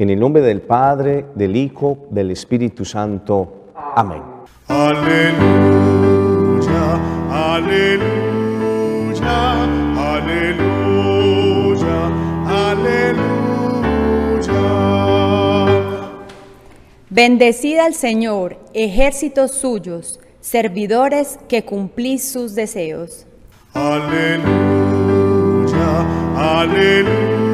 En el nombre del Padre, del Hijo, del Espíritu Santo. Amén. Aleluya, aleluya, aleluya, aleluya. Bendecid al Señor, ejércitos suyos, servidores que cumplís sus deseos. Aleluya, aleluya,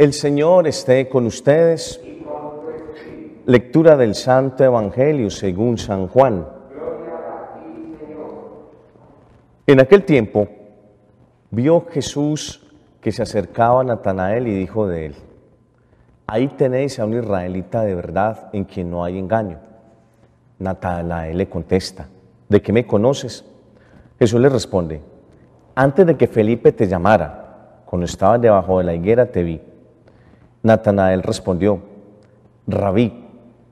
El Señor esté con ustedes. Lectura del Santo Evangelio según San Juan. En aquel tiempo vio Jesús que se acercaba a Natanael y dijo de él, ahí tenéis a un israelita de verdad en quien no hay engaño. Natanael le contesta, ¿de qué me conoces? Jesús le responde, antes de que Felipe te llamara, cuando estabas debajo de la higuera te vi. Natanael respondió, Rabí,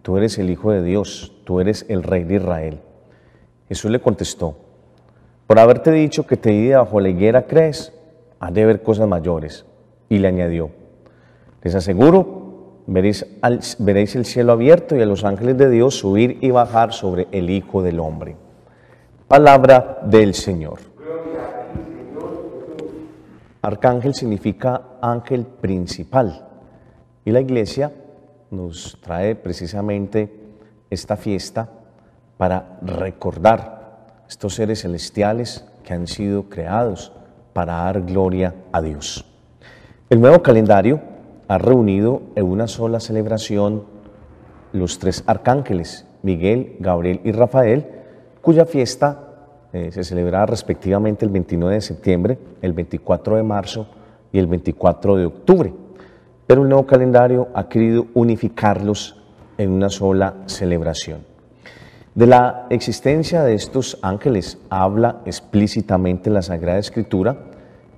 tú eres el Hijo de Dios, tú eres el Rey de Israel. Jesús le contestó, por haberte dicho que te vi debajo de la higuera, ¿crees? Has de ver cosas mayores. Y le añadió, les aseguro, veréis, veréis el cielo abierto y a los ángeles de Dios subir y bajar sobre el Hijo del Hombre. Palabra del Señor. Arcángel significa ángel principal. Y la iglesia nos trae precisamente esta fiesta para recordar estos seres celestiales que han sido creados para dar gloria a Dios. El nuevo calendario ha reunido en una sola celebración los tres arcángeles, Miguel, Gabriel y Rafael, cuya fiesta eh, se celebrará respectivamente el 29 de septiembre, el 24 de marzo y el 24 de octubre. Pero el nuevo calendario ha querido unificarlos en una sola celebración. De la existencia de estos ángeles habla explícitamente la Sagrada Escritura,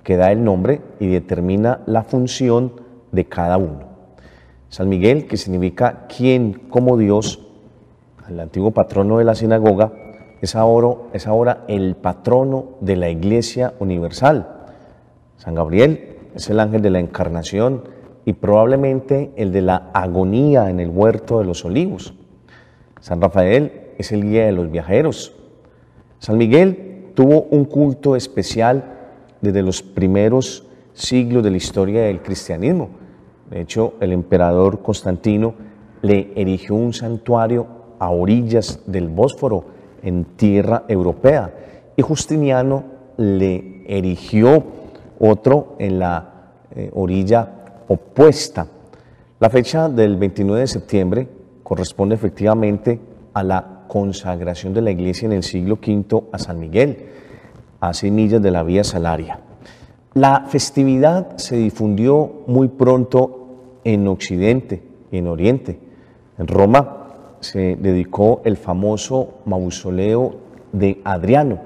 que da el nombre y determina la función de cada uno. San Miguel, que significa quien como Dios, el antiguo patrono de la sinagoga, es ahora, es ahora el patrono de la Iglesia Universal. San Gabriel es el ángel de la encarnación y probablemente el de la agonía en el huerto de los olivos. San Rafael es el guía de los viajeros. San Miguel tuvo un culto especial desde los primeros siglos de la historia del cristianismo. De hecho, el emperador Constantino le erigió un santuario a orillas del Bósforo, en tierra europea, y Justiniano le erigió otro en la eh, orilla opuesta. La fecha del 29 de septiembre corresponde efectivamente a la consagración de la iglesia en el siglo V a San Miguel, a seis millas de la vía Salaria. La festividad se difundió muy pronto en Occidente y en Oriente. En Roma se dedicó el famoso mausoleo de Adriano,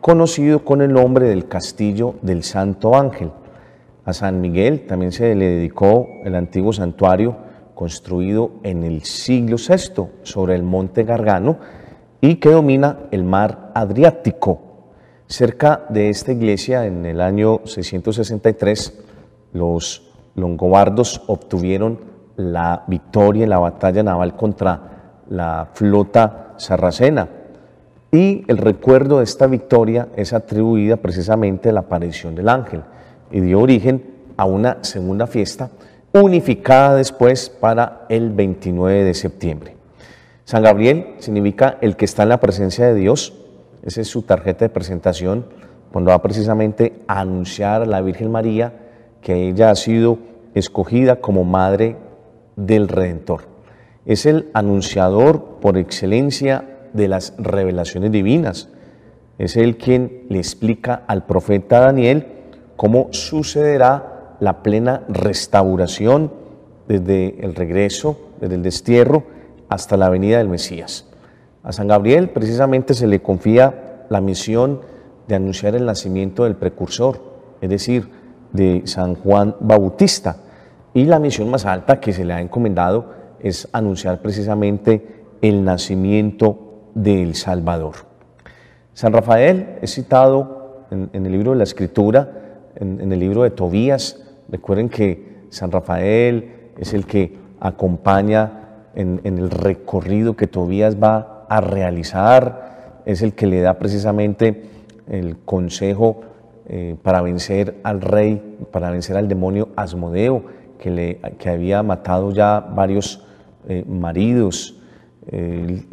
conocido con el nombre del Castillo del Santo Ángel. A San Miguel también se le dedicó el antiguo santuario construido en el siglo VI sobre el monte Gargano y que domina el mar Adriático. Cerca de esta iglesia, en el año 663, los longobardos obtuvieron la victoria en la batalla naval contra la flota sarracena. Y el recuerdo de esta victoria es atribuida precisamente a la aparición del ángel y dio origen a una segunda fiesta unificada después para el 29 de septiembre. San Gabriel significa el que está en la presencia de Dios. Esa es su tarjeta de presentación cuando va precisamente a anunciar a la Virgen María que ella ha sido escogida como madre del Redentor. Es el anunciador por excelencia de las revelaciones divinas. Es él quien le explica al profeta Daniel cómo sucederá la plena restauración desde el regreso, desde el destierro hasta la venida del Mesías. A San Gabriel precisamente se le confía la misión de anunciar el nacimiento del precursor, es decir, de San Juan Bautista. Y la misión más alta que se le ha encomendado es anunciar precisamente el nacimiento del Salvador. San Rafael es citado en, en el libro de la Escritura, en, el libro de Tobías. Recuerden que San Rafael es el que acompaña en, el recorrido que Tobías va a realizar, es el que le da precisamente el consejo eh, para vencer al rey, para vencer al demonio Asmodeo, que, le, que había matado ya varios eh, maridos,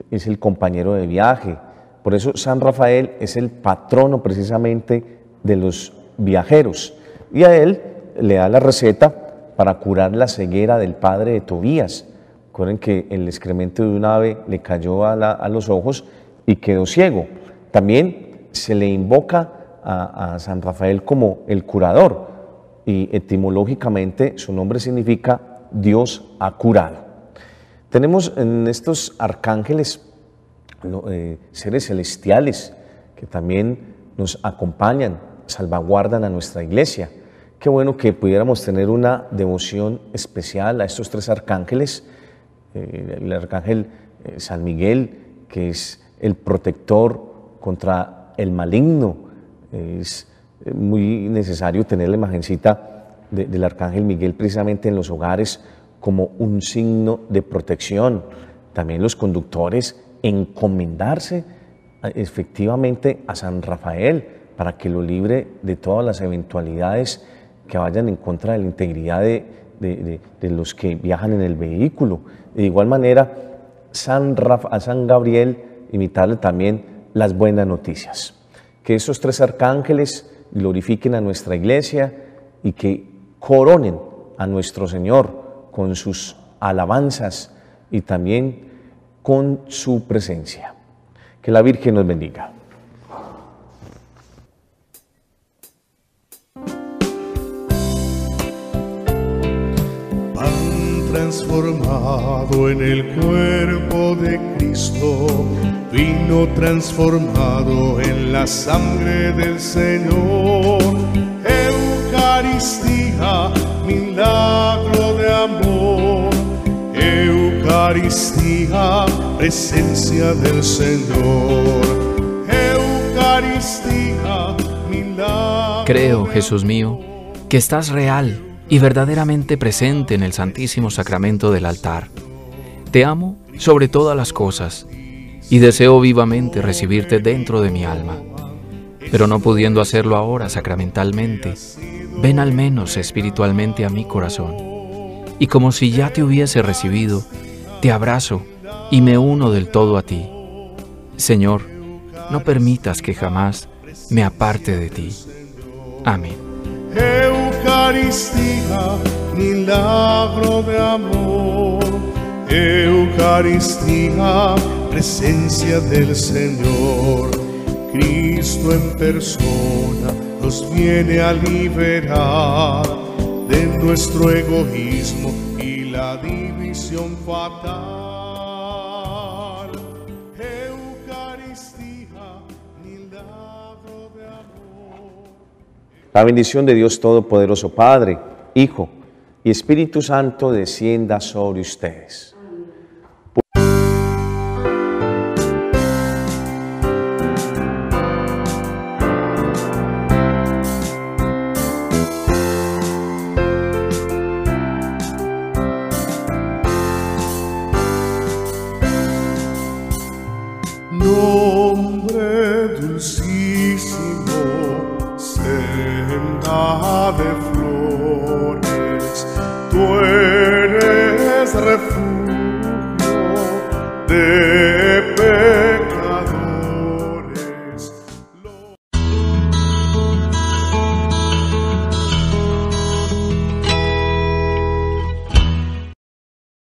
es el compañero de viaje. Por eso San Rafael es el patrono precisamente de los viajeros. Y a él le da la receta para curar la ceguera del padre de Tobías. Recuerden que el excremento de un ave le cayó a, los ojos y quedó ciego. También se le invoca a, a San Rafael como el curador y etimológicamente su nombre significa Dios ha curado. Tenemos en estos arcángeles eh, seres celestiales que también nos acompañan, salvaguardan a nuestra iglesia. Qué bueno que pudiéramos tener una devoción especial a estos tres arcángeles. Eh, el arcángel eh, San Miguel, que es el protector contra el maligno. Es eh, muy necesario tener la imagencita de- del arcángel Miguel precisamente en los hogares como un signo de protección. También los conductores encomendarse efectivamente a San Rafael para que lo libre de todas las eventualidades que vayan en contra de la integridad de, de- los que viajan en el vehículo. De igual manera, San Raf- a San Gabriel imitarle también las buenas noticias. Que esos tres arcángeles glorifiquen a nuestra iglesia y que coronen a nuestro Señor con sus alabanzas y también con su presencia. Que la Virgen nos bendiga. Transformado en el cuerpo de Cristo, vino transformado en la sangre del Señor. Eucaristía, milagro de amor. Eucaristía, presencia del Señor. Eucaristía, milagro. Creo, Jesús mío, que estás real y verdaderamente presente en el Santísimo Sacramento del altar. Te amo sobre todas las cosas y deseo vivamente recibirte dentro de mi alma. Pero no pudiendo hacerlo ahora sacramentalmente, ven al menos espiritualmente a mi corazón. Y como si ya te hubiese recibido, te abrazo y me uno del todo a ti. Señor, no permitas que jamás me aparte de ti. Amén. Eucaristía, milagro de amor. Eucaristía, presencia del Señor. Cristo en persona nos viene a liberar de nuestro egoísmo y la división fatal. Eucaristía, milagro de amor. La bendición de Dios Todopoderoso, Padre, Hijo y Espíritu Santo descienda sobre ustedes.